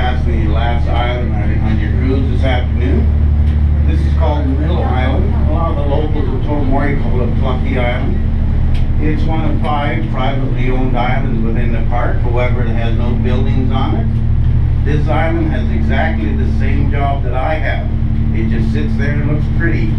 the last island on your cruise this afternoon. This is called Middle Island. A lot of the locals of Tobermory call it Plucky Island. It's one of five privately owned islands within the park, however, it has no buildings on it. This island has exactly the same job that I have. It just sits there and looks pretty.